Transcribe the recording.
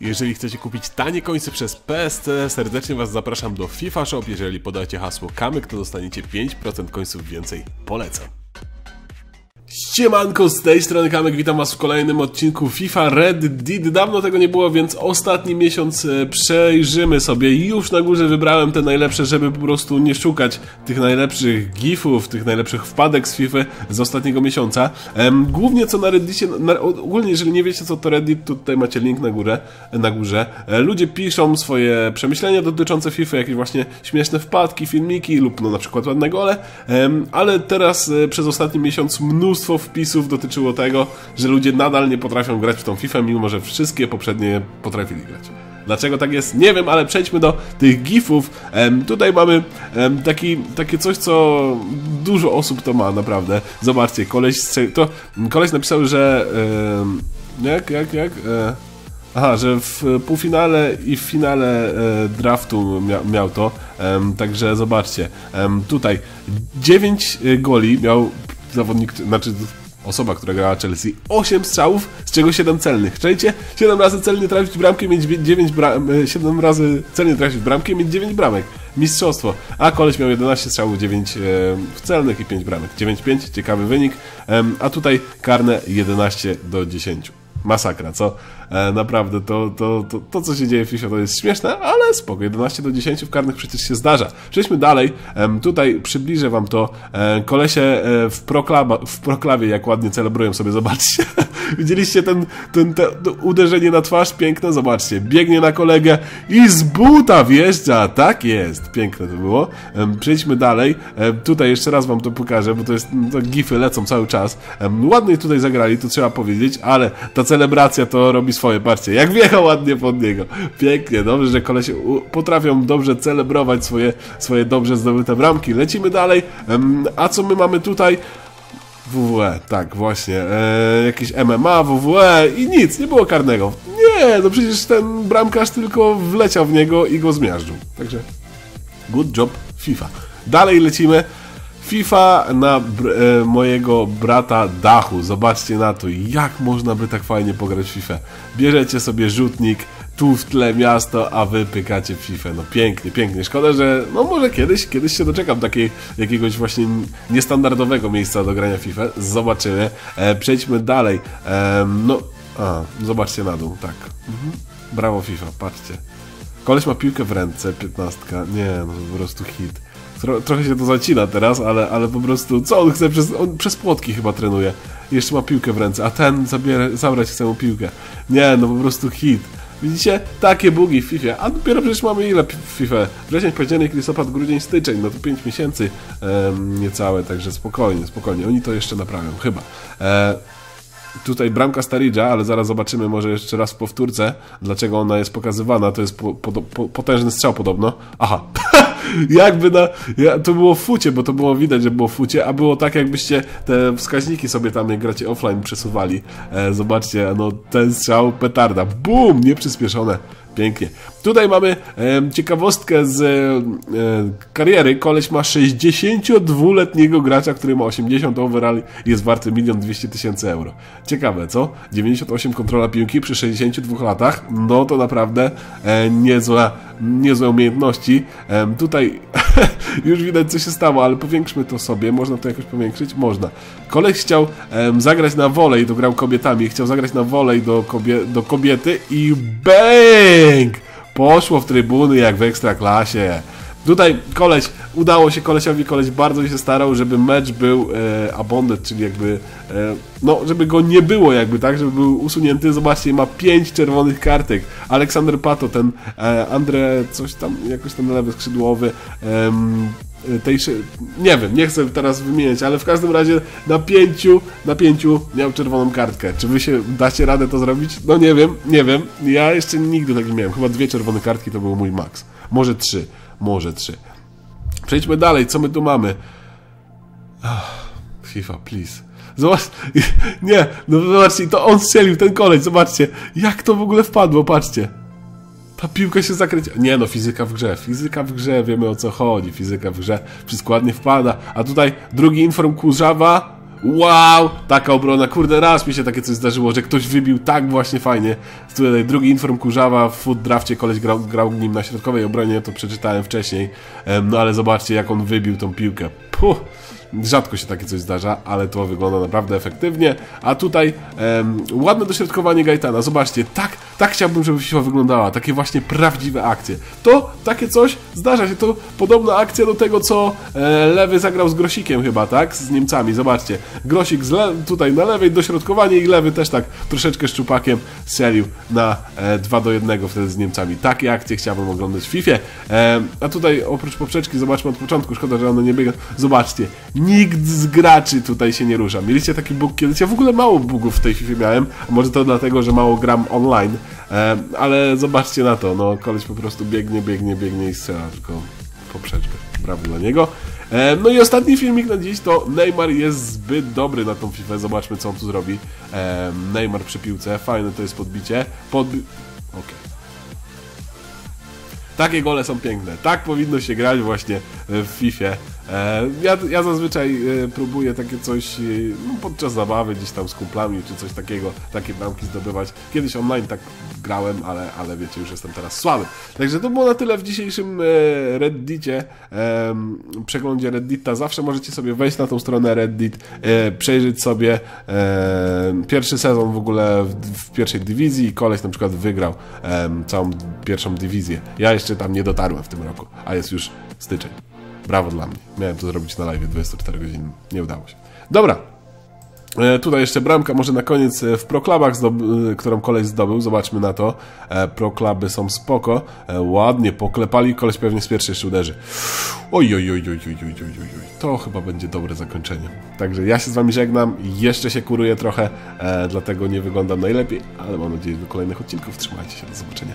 Jeżeli chcecie kupić tanie końce przez PSC, serdecznie Was zapraszam do FIFA Shop. Jeżeli podacie hasło kamyk, to dostaniecie 5% końców więcej. Polecam. Siemanko, z tej strony Kamek, witam was w kolejnym odcinku FIFA Red Dead. Dawno tego nie było, więc ostatni miesiąc e, przejrzymy sobie. Już na górze wybrałem te najlepsze, żeby po prostu nie szukać tych najlepszych gifów, tych najlepszych wpadek z FIFA z ostatniego miesiąca. Głównie co na Reddicie, na, ogólnie jeżeli nie wiecie co to Reddit, to tutaj macie link na górę, na górze. E, ludzie piszą swoje przemyślenia dotyczące FIFA, jakieś właśnie śmieszne wpadki, filmiki lub no na przykład ładne gole, ale teraz e, przez ostatni miesiąc mnóstwo wpisów dotyczyło tego, że ludzie nadal nie potrafią grać w tą FIFA, mimo że wszystkie poprzednie potrafili grać. Dlaczego tak jest? Nie wiem, ale przejdźmy do tych gifów. Um, tutaj mamy um, taki, takie coś, co dużo osób to ma, naprawdę. Zobaczcie, koleś, to, koleś napisał, że um, jak, jak, jak? E, aha, że w półfinale i w finale e, draftu mia, miał to. także zobaczcie. tutaj 9 e, goli miał zawodnik, znaczy osoba, która grała Chelsea, 8 strzałów, z czego 7 celnych. Czajcie? 7 razy celnie trafić bramkę, mieć 9 bram, 7 razy celnie trafić bramkę, mieć 9 bramek. Mistrzostwo. A koleś miał 11 strzałów, 9 e, w celnych i 5 bramek. 9-5, ciekawy wynik. a tutaj karne 11 do 10 masakra, co? E, naprawdę, to, to, to, to, co się dzieje w FIFA to jest śmieszne, ale spoko, 11 do 10 w karnych przecież się zdarza. Przejdźmy dalej, tutaj przybliżę wam to, e, kolesie e, w, proklaba, w proklawie jak ładnie celebrują sobie, zobaczcie. Widzieliście ten, ten, uderzenie na twarz? Piękne, zobaczcie. Biegnie na kolegę i z buta wjeżdża, tak jest. Piękne to było. Przejdźmy dalej, tutaj jeszcze raz wam to pokażę, bo to jest, to gify lecą cały czas. Ładnie tutaj zagrali, to trzeba powiedzieć, ale ta celebracja to robi swoje, patrzcie, jak wjechał ładnie pod niego. Pięknie, dobrze, że kolesie potrafią dobrze celebrować swoje, swoje dobrze zdobyte bramki. Lecimy dalej, a co my mamy tutaj? WWE, tak, właśnie. E, jakieś MMA, WWE i nic, nie było karnego. Nie, no przecież ten bramkarz tylko wleciał w niego i go zmiażdżył. Także good job FIFA. Dalej lecimy. FIFA na e, mojego brata dachu. Zobaczcie na to, jak można by tak fajnie pograć FIFA. Bierzecie sobie rzutnik, tu w tle miasto, a wy pykacie FIFA. No pięknie, pięknie. Szkoda, że no może kiedyś, kiedyś się doczekam takiej jakiegoś właśnie niestandardowego miejsca do grania FIFA. Zobaczymy. E, przejdźmy dalej. E, no, a, zobaczcie na dół, tak. Mhm. Brawo FIFA, patrzcie. Koleś ma piłkę w ręce, 15. Nie, no po prostu hit. Tro, trochę się to zacina teraz, ale, ale po prostu, co on chce? Przez, on przez płotki chyba trenuje. Jeszcze ma piłkę w ręce, a ten zabiera, zabrać chce mu piłkę. Nie, no po prostu hit. Widzicie? Takie bugi w FIFA. A dopiero przecież mamy ile w FIFA? Wrzesień, październik, listopad, grudzień, styczeń. No to 5 miesięcy um, niecałe, także spokojnie, spokojnie. Oni to jeszcze naprawią, chyba. E, tutaj bramka Staridża, ale zaraz zobaczymy może jeszcze raz w powtórce, dlaczego ona jest pokazywana. To jest po, po, po, potężny strzał podobno. Aha, jakby na... Ja, to było w fucie, bo to było widać, że było w fucie, a było tak, jakbyście te wskaźniki sobie tam, jak gracie offline, przesuwali. E, zobaczcie, no ten strzał petarda. Bum! Nieprzyspieszone. Pięknie. Tutaj mamy e, ciekawostkę z e, kariery. Koleś ma 62-letniego gracza, który ma 80 overall i jest warty 1 200 tysięcy euro. Ciekawe, co? 98 kontrola piłki przy 62 latach. No to naprawdę e, niezłe, niezłe umiejętności. E, tutaj już widać, co się stało, ale powiększmy to sobie. Można to jakoś powiększyć? Można. Koleś chciał zagrać na wolej, to grał kobietami. Chciał zagrać na wolej do, kobie do kobiety i Poszło w trybuny jak w ekstraklasie. Tutaj koleś, udało się kolesiowi, koleś bardzo się starał, żeby mecz był e, abonnet, czyli jakby, e, no, żeby go nie było jakby, tak, żeby był usunięty. Zobaczcie, ma pięć czerwonych kartek. Aleksander Pato, ten e, Andre, coś tam, jakoś ten lewy skrzydłowy, e, tej, nie wiem, nie chcę teraz wymieniać, ale w każdym razie na pięciu, na pięciu miał czerwoną kartkę. Czy wy się dacie radę to zrobić? No nie wiem, nie wiem. Ja jeszcze nigdy tak nie miałem. Chyba dwie czerwone kartki to był mój maks. Może trzy, może trzy. Przejdźmy dalej, co my tu mamy? Oh, FIFA, please. Zobacz, nie, no zobaczcie, to on strzelił, ten koleś, zobaczcie, jak to w ogóle wpadło, patrzcie. Ta piłka się zakręciła. Nie no, fizyka w grze. Fizyka w grze, wiemy o co chodzi. Fizyka w grze, wszystko ładnie wpada. A tutaj drugi inform Kurzawa. Wow, taka obrona, kurde, raz mi się takie coś zdarzyło, że ktoś wybił tak właśnie fajnie. Tutaj drugi inform kurzawa w foot drafcie, koleś grał, grał nim na środkowej obronie, to przeczytałem wcześniej. No ale zobaczcie, jak on wybił tą piłkę. Puh. Rzadko się takie coś zdarza, ale to wygląda naprawdę efektywnie. A tutaj um, ładne dośrodkowanie Gaetana. Zobaczcie, tak, tak chciałbym, żeby FIFA wyglądała. Takie właśnie prawdziwe akcje. To takie coś zdarza się. To podobna akcja do tego, co e, Lewy zagrał z Grosikiem chyba, tak? Z Niemcami. Zobaczcie. Grosik tutaj na lewej, dośrodkowanie i Lewy też tak troszeczkę szczupakiem strzelił na e, 2 do 1 wtedy z Niemcami. Takie akcje chciałbym oglądać w FIFA. E, a tutaj oprócz poprzeczki, zobaczmy od początku, szkoda, że ono nie biega. Zobaczcie, Nikt z graczy tutaj się nie rusza. Mieliście taki bug kiedyś? Ja w ogóle mało bugów w tej FIFA miałem. Może to dlatego, że mało gram online. E, ale zobaczcie na to. No, koleś po prostu biegnie, biegnie, biegnie i strzela tylko poprzeczkę. Brawo dla niego. E, no i ostatni filmik na dziś to Neymar jest zbyt dobry na tą FIFA. Zobaczmy, co on tu zrobi. E, Neymar przy piłce. Fajne to jest podbicie. Podbi... Okej. Okay. Takie gole są piękne. Tak powinno się grać właśnie w FIFA. E, ja, ja zazwyczaj e, próbuję takie coś e, no, podczas zabawy gdzieś tam z kumplami czy coś takiego, takie bramki zdobywać. Kiedyś online tak grałem, ale, ale wiecie, już jestem teraz słaby. Także to było na tyle w dzisiejszym Reddicie, przeglądzie Reddita. Zawsze możecie sobie wejść na tą stronę Reddit, przejrzeć sobie pierwszy sezon w ogóle w pierwszej dywizji. Koleś na przykład wygrał całą pierwszą dywizję. Ja jeszcze tam nie dotarłem w tym roku, a jest już styczeń. Brawo dla mnie. Miałem to zrobić na live 24 godziny. Nie udało się. Dobra. E, tutaj jeszcze bramka, może na koniec e, w proklabach, e, którą koleś zdobył, zobaczmy na to. E, proklaby są spoko, e, ładnie poklepali, koleś pewnie z pierwszej jeszcze uderzy. Oj, oj, oj, oj, oj, oj, oj, oj, to chyba będzie dobre zakończenie. Także ja się z wami żegnam, jeszcze się kuruję trochę, e, dlatego nie wyglądam najlepiej, ale mam nadzieję, że do kolejnych odcinków trzymajcie się, do zobaczenia.